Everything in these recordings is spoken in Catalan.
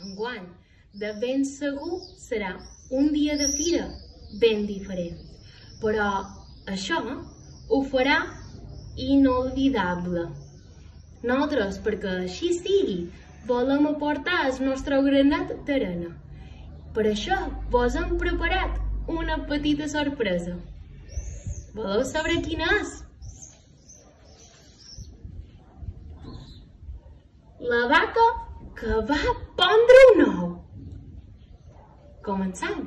Enguany, de ben segur serà un dia de fira ben diferent, però això ho farà inolvidable. Nosaltres, perquè així sigui, volem aportar el nostre granet d'arena. Per això vos hem preparat una petita sorpresa. Voleu saber quina és? La vaca que va pondre un ou. Començam.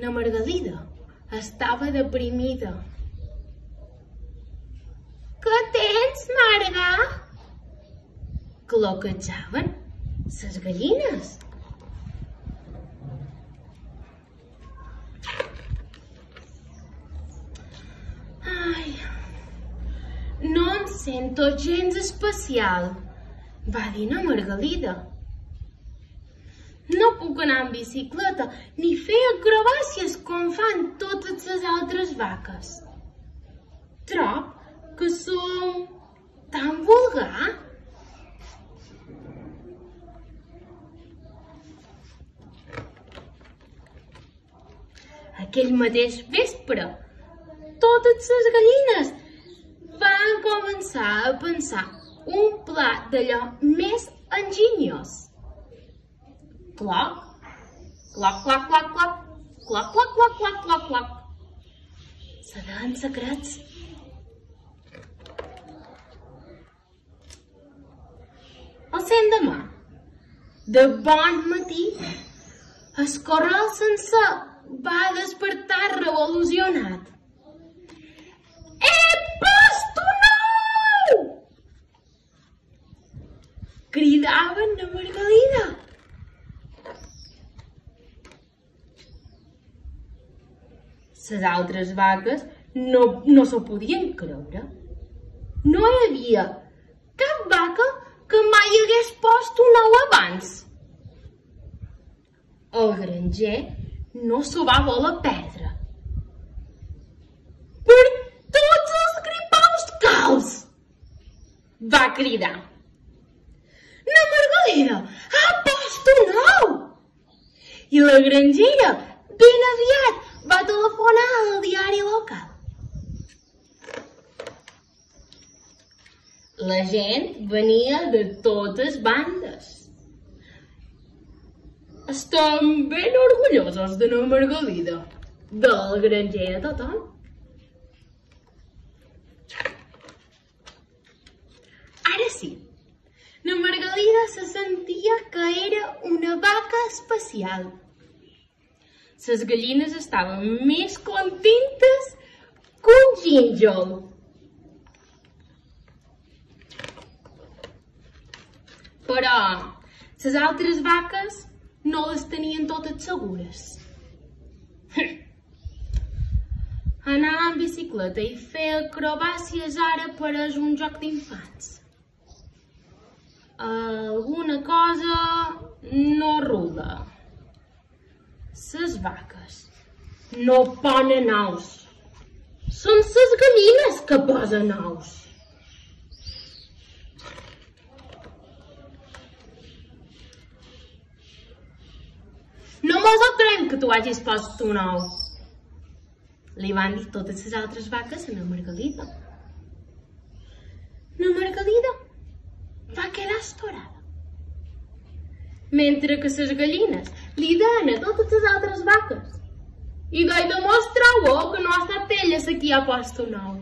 La Margalida estava deprimida. Què tens, Marga? Cloquejaven ses gallines. Sento gens especial, va dir la Margalida. No puc anar en bicicleta ni fer acrobàcies com fan totes les altres vaques. Trob que som tan vulgar. Aquell mateix vespre, totes les gallines començar a pensar un plat d'allò més enginyós. Cloc, cloc, cloc, cloc, cloc, cloc, cloc, cloc, cloc, cloc, cloc. Seran secrets. El demà, de bon matí, el corral sencer va despertar revolucionat. Cridaven a Margalida. Les altres vaques no, no s'ho podien creure. No hi havia cap vaca que mai hagués post un ou abans. El granger no s'ho va voler perdre. Per tots els gripaus caus! Va cridar. La Margalida ha post un ou! I la grangera ben aviat va telefonar al diari local. La gent venia de totes bandes. Estem ben orgullosos de la Margalida, del granger a tothom. Ara sí, la Margalida se sentia que era una vaca especial. Les gallines estaven més contentes que un gínjol. Però les altres vaques no les tenien totes segures. Anar en bicicleta i fer acrobàcies ara pareix un joc d'infants. Alguna cosa no rula. Ses vaques no ponen ous. Són ses gallines que posen ous. No mos ho creiem que tu hagis post un ou. Li van dir totes les altres vaques a la Margalida. La Margalida va quedar estorada. Mentre que les gallines li deien a totes les altres vaques i de demostrar-ho que no ha estat ella la qui ha post un ou.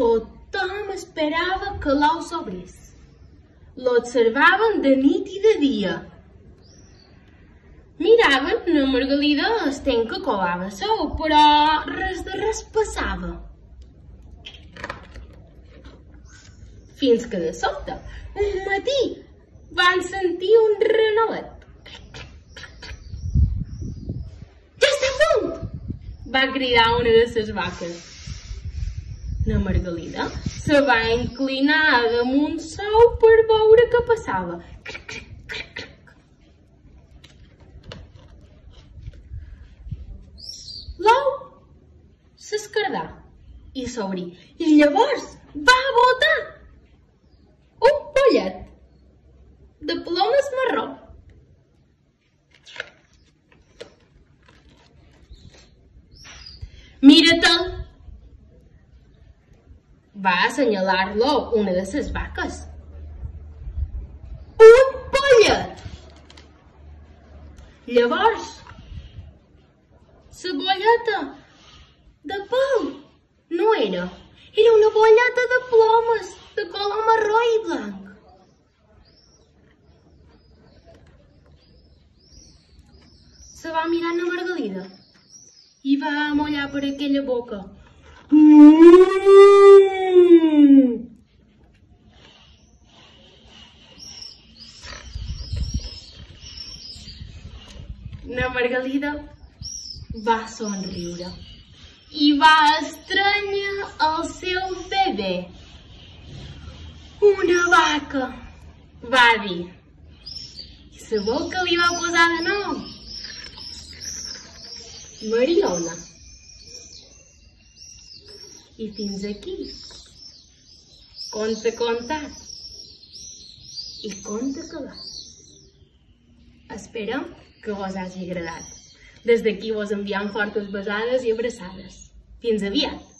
Tothom esperava que l'ou s'obrís. L'observaven de nit i de dia. Miraven la Margalida estent que colava sou, però res de res passava. Fins que de sobte, un matí, van sentir un renolet. Ja està punt! Va cridar una de les vaques. La Margalida se va inclinar damunt sou per veure què passava. Cric, cric, cric, cric. l'ou s'escardà i s'obrí. I llavors va botar un pollet de plomes marró. Mira-te'l! Va assenyalar-lo una de les vaques. Un pollet! Llavors, la bolleta de pèl no era. Era una bolleta de plomes de color marró i blanc. Se va mirar a Margalida i va amollar per aquella boca. Mm! Na Margalida va somriure i va estranyar el seu bebè. Una vaca, va dir. I sabeu que li va posar Mariona. I fins aquí. Conte contat. I conte acabat. Esperem que vos hagi agradat. Des d'aquí vos enviem fortes besades i abraçades. Fins aviat!